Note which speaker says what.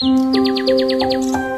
Speaker 1: Música